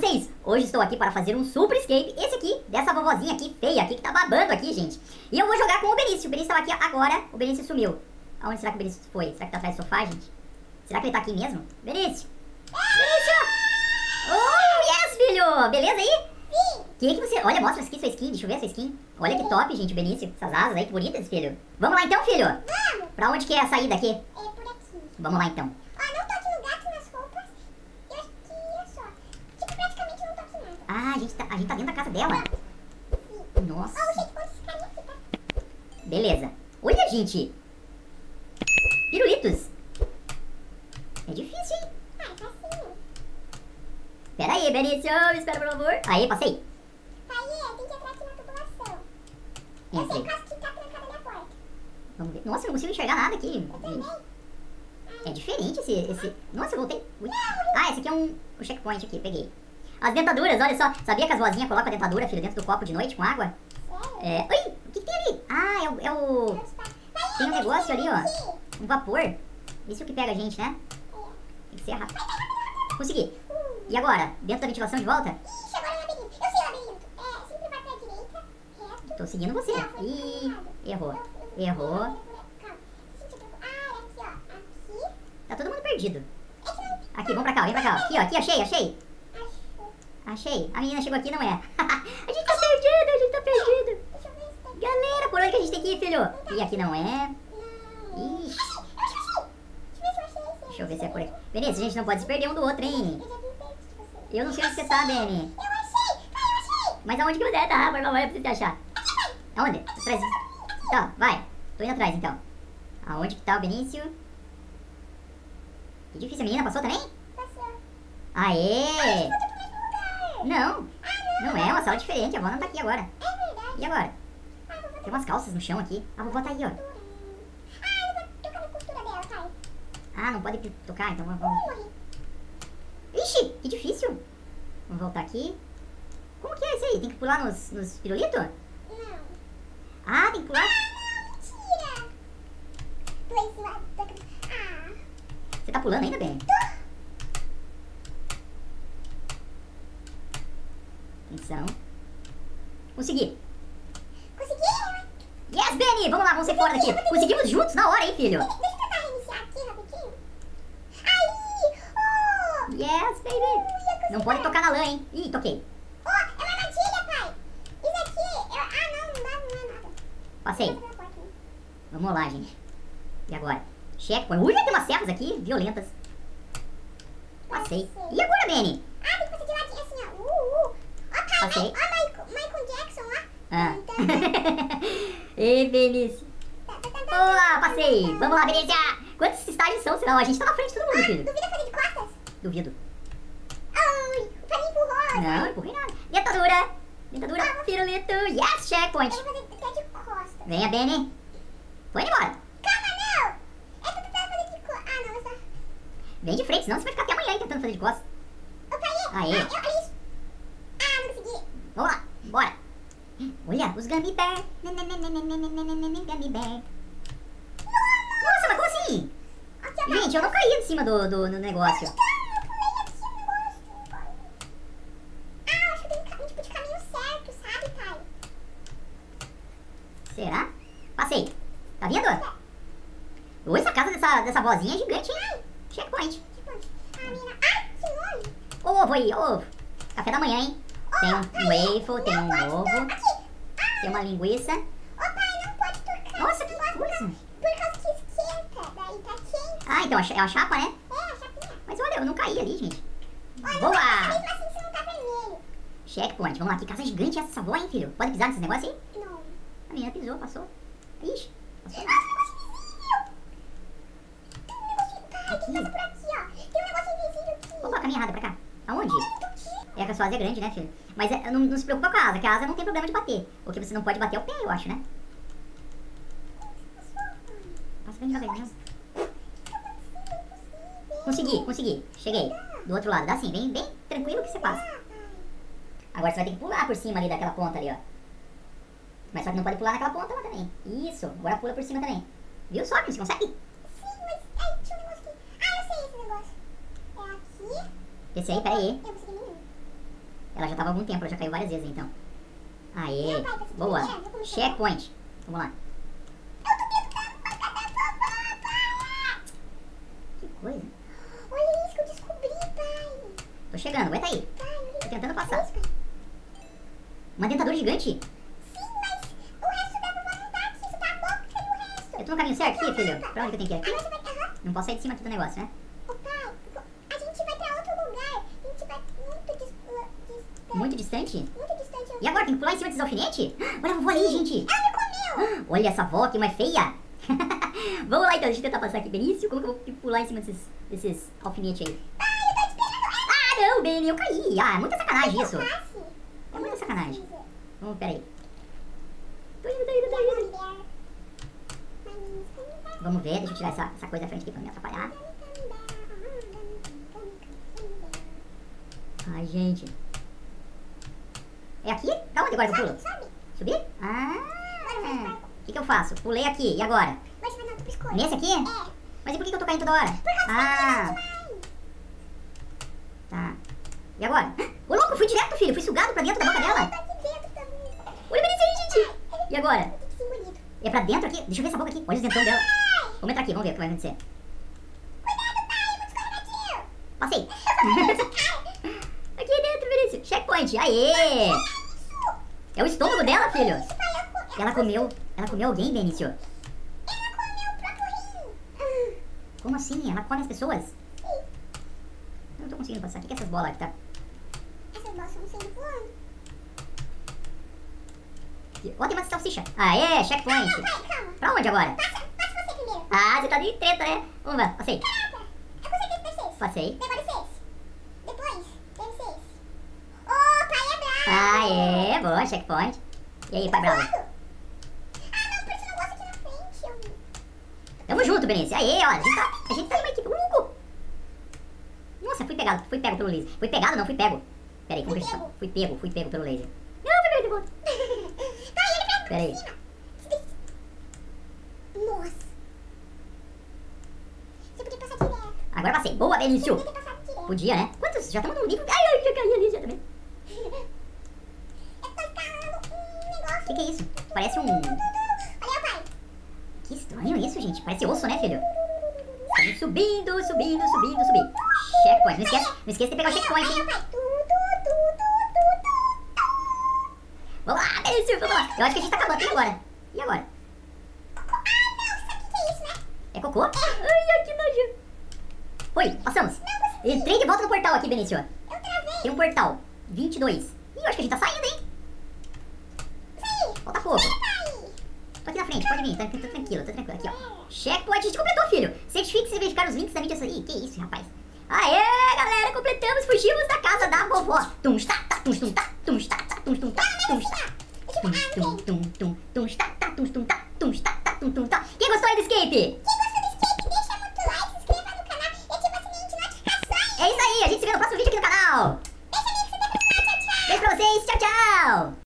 vocês? Hoje estou aqui para fazer um super escape, esse aqui, dessa vovozinha aqui, feia aqui, que tá babando aqui, gente. E eu vou jogar com o Benício, o Benício estava aqui agora, o Benício sumiu. Aonde será que o Benício foi? Será que tá atrás do sofá, gente? Será que ele tá aqui mesmo? Benício! Benício! Oh, yes, filho! Beleza aí? Sim. Que que você... Olha, mostra aqui sua skin, deixa eu ver sua skin. Olha que top, gente, o Benício. Essas asas aí, que bonitas, filho. Vamos lá então, filho? Vamos. Pra onde que é a saída aqui? É por aqui. Vamos lá então. Ó, não toque no gato nas roupas. E aqui é só. Tipo, praticamente não toque nada. Ah, a gente tá, a gente tá dentro da casa dela. Nossa. Tá? Beleza. Olha, gente. Pirulitos. É difícil, hein? Ah, é facinho. Pera aí, Benício. Me espera, por favor. Aí, passei. Tá aí, tem que entrar aqui na tubulação. Eu sei quase que tá trancada a minha porta. Vamos ver. Nossa, eu não consigo enxergar nada aqui. É diferente esse, esse... Nossa, eu voltei. Ui. Ah, esse aqui é um, um checkpoint aqui. Peguei. As dentaduras, olha só. Sabia que as vozinhas colocam a dentadura, filho, dentro do copo de noite com água? Sério? É... Ui, o que, que tem ali? Ah, é o... É o... Tem um negócio ali, ó. Um vapor. Isso que pega a gente, né? É. Tem que ser rápido. Consegui. E agora? Dentro da ventilação de volta? Ixi, agora é o labirinto. Eu sei o labirinto. É, sempre vai pra direita, reto. Tô seguindo você. Ih, errou. Errou. Calma. Gente, Ah, era aqui, ó. Aqui. Tá todo mundo perdido. É. Aqui, vamos pra cá, vem pra cá. Aqui, ó, aqui, achei, achei. Achei. A menina chegou aqui, não é. a gente tá perdido, a gente tá perdido. Deixa eu ver se. Galera, por onde que a gente tem que ir, filho? E aqui não é. Não. Ixi, Achei, eu acho que achei. Deixa eu ver se eu achei esse. deixa eu ver se é por aqui. Benício, a gente não pode se perder um do outro, hein? Eu não sei onde você tá, Beni. Eu achei! Eu achei! Mas aonde que você tá? Por favor, eu preciso te achar. Aonde? Atrás. Tá, vai. Tô indo atrás, então. Aonde que tá o Benício? Que difícil, a menina passou também? Passou. Aê! Volta pro mesmo lugar. Não, Ah, não. não é uma sala diferente, a avó não tá aqui agora. É verdade. E agora? Ah, Tem umas calças no chão aqui. A vovó tá aí, ó. Ah, eu vou tocar na costura dela, pai. Ah, não pode tocar, então vamos. Ixi, que difícil. Vamos voltar aqui. Como que é isso aí? Tem que pular nos, nos pirulitos? Não. Ah, tem que pular. Ah, não, mentira. Tô cima da... Ah. Você tá pulando ainda, bem? Atenção. Consegui. Consegui? Yes, Benny! Vamos lá, vamos ser fora daqui. Conseguimos juntos na hora, hein, filho? Deixa eu tentar reiniciar aqui rapidinho. Aí! Oh! Yes, baby! Consegui. Não pode tocar na lã, hein? Ih, toquei. Oh, é uma armadilha, pai. Isso aqui... Eu... Ah, não, não dá, não é nada. Passei. Vamos lá, gente. E agora? Checkpoint. Ui, tem umas serras aqui, violentas. Passei. E agora, Benny? Ah, tem que passar de ladinho assim, ó. Uh, uh. Pai, Passei. ó, Michael, Michael Jackson, ó. Ah. Ei, Benício. tá, tá, tá, tá. Olá, passei. Vamos lá, Benícia. Quantos estágios são? Senão a gente tá na frente de todo mundo, filho. Duvida fazer de costas? Duvido. Ai, o me empurrou. Não, empurrei nada. Dentadura. Dentadura. Pirulito. Yes, checkpoint. Eu vou fazer de costas. Venha, Benny. Foi embora. Calma, não. É que eu tentando fazer de costas. Ah, não, essa... Vem de frente, senão você vai ficar até amanhã aí tentando fazer de costas. Ô, pai, Aê. ah, eu, olha isso. Ah, não consegui. Vamos lá, bora. Olha, os Gummy Bear. Gummy Bear. Nossa, mas como assim? Gente, eu não caí de cima do, do, do negócio. Então. Ah, um tipo? Será? Passei. Tá vendo? Ô, essa casa dessa, dessa vozinha é gigante, hein? Checkpoint. Tipo, ovo aí, ovo. Café da manhã, hein? Tem um waffle, tem um ovo. Tem uma linguiça. Ô, pai, não pode tocar. Nossa, que Não coisa. Por causa que esquenta. Daí tá quente. Ah, então é uma chapa, né? É, a chapinha. Mas olha, eu não caí ali, gente. Olha, Boa! Mesmo assim, você não tá vermelho. Checkpoint. Vamos lá, que casa gigante é essa vó, hein, filho? Pode pisar nesses negócios aí? Não. A menina pisou, passou. Ixi, passou. Negócio um negócio... Pai, Aqui. tem que passar por aqui, ó. Tem um negócio invisível aqui. Opa, caminho errado pra cá. Aonde? É que a sua é grande, né, filho? Mas é, não, não se preocupa com a asa, que a asa não tem problema de bater. O que você não pode bater é o pé, eu acho, né? Passa bem devagarinho. Consegui, consegui. Cheguei. Do outro lado, dá assim, bem, bem tranquilo que você passa. Agora você vai ter que pular por cima ali daquela ponta ali, ó. Mas só que não pode pular naquela ponta lá também. Isso, agora pula por cima também. Viu só que você consegue? Sim, mas... Ai, tinha um negócio aqui. Ah, eu sei esse negócio. É aqui. Esse aí, peraí. Eu. Ela já tava há algum tempo, ela já caiu várias vezes, então. Aê, pai, tá boa. Checkpoint. Vamos lá. Que coisa. Olha isso que eu descobri, pai. Tô chegando, aguenta aí. Pai, olha Tô tentando isso, passar. pai. Uma dentadura gigante. Sim, mas o resto da vovó não tá aqui, só tá boca e o resto. Eu tô no caminho certo aqui, filho? Pra onde que eu tenho que ir? Aham. Não posso sair de cima aqui do negócio, né? Ô, pai, a gente vai pra outro lugar. A gente vai muito dis- distante. Muito distante. Muito distante. E agora, tem que pular em cima desses alfinetes? Olha a vovó ali, gente. Ela me comeu. Olha essa avó que uma feia. Vamos lá então, deixa eu tentar passar aqui, Benício. Como que eu vou pular em cima desses, desses alfinetes aí? Ah, não, Beni, eu caí. Ah, é muita sacanagem isso. É muita sacanagem. Vamos, peraí. Tô indo, tô indo, tô indo. Vamos ver, deixa eu tirar essa, essa coisa da frente aqui pra não me atrapalhar. Ai, gente. É aqui? Pra onde agora que eu pulo? Sobe. Subir? Ah. O que, que eu faço? Pulei aqui, e agora? Mas vai dar outro biscoito. Nesse aqui? É. Mas e por que, que eu tô caindo toda hora? Ah, tá. E agora? Ô, louco, fui direto, filho. Fui sugado pra dentro da boca Ela dela. tá aqui dentro também. Olha, Benício aí, gente. E agora? Tem que ser bonito. É pra dentro aqui? Deixa eu ver essa boca aqui. Olha os dentão dela. Vamos entrar aqui, vamos ver o que vai acontecer. Cuidado, pai, muito escorregadio. Passei. Checkpoint. Aê! É o estômago dela, filho. ela co- Ela comeu. Ela comeu alguém, Benício. Ela comeu o próprio rim. Como assim? Ela come as pessoas? Sim. Eu não tô conseguindo passar. O que é essas bolas aqui, tá? Essas bolas estão saindo voando. Ó, tem uma salsicha. Aê, checkpoint. Não, pai, calma. Pra onde agora? Passa, passa você primeiro. Ah, você tá de treta, né? Vamos lá. Passei. Caraca, é deve ser esse. Passei. Depois deve ser esse. Depois, deve ser esse. Ô, pai é boa, checkpoint. E aí, pai bravo? Ah, não, por aqui na frente. Eu... Tamo junto, Benício. Aê, ó, a gente tá, a gente tá numa equipe. Louco! Nossa, fui pegado, fui pego pelo laser. Fui pegado, não, fui pego. Peraí, como que tá? pego. Fui pego, fui pego pelo laser. Não, fui pego de volta. Pai, ele pra Peraí. Nossa. Você podia passar direto. Agora passei. Boa, Benício. Podia, né? Quantos? Já estamos no nível. Ai, ai, já caí ali já também. Eu tô escalando um O negócio. Que, que é isso? Parece um. Olha, pai. Que estranho isso, gente. Parece osso, né, filho? Estamos subindo, subindo, subindo, subindo. Checkpoint. Não esquece, não esquece de pegar o checkpoint, hein? Vamos lá, Benício, vamos lá. Eu acho que a gente tá acabando. E agora? E agora? Ah, não. Sabe o que que é isso, né? É cocô? Ai, ai, que nojo. Foi, passamos. Entrei de volta no portal aqui, Benício. Eu travei. Tem um portal. 22. Ih, eu acho que a gente tá saindo, hein? Pouco. Pai. Tô aqui na frente, pode vir. Tá, tá tranquilo, tá tranquilo. Aqui, ó. Checkpoint, a gente completou, filho. Certifique-se de verificar os links da mídia... Ih, que isso, rapaz. Aê, galera, completamos. Fugimos da casa da vovó. Tum, tá, tá, tum, tum, tá, tum, tá, tá, tum, tum, tá, tum, tá. Tum, tum, tum, tum, tum, tá, tá, tum, tum, tá, tum, tá, tá, tum, tum, tá. Quem gostou aí do escape? Quem gostou do skate, deixa muito like, se inscreva no canal e ativa o sininho de notificações. É isso aí, a gente se vê no próximo vídeo aqui no canal. Deixa o link se tchau, tchau. Beijo pra vocês, tchau, tchau.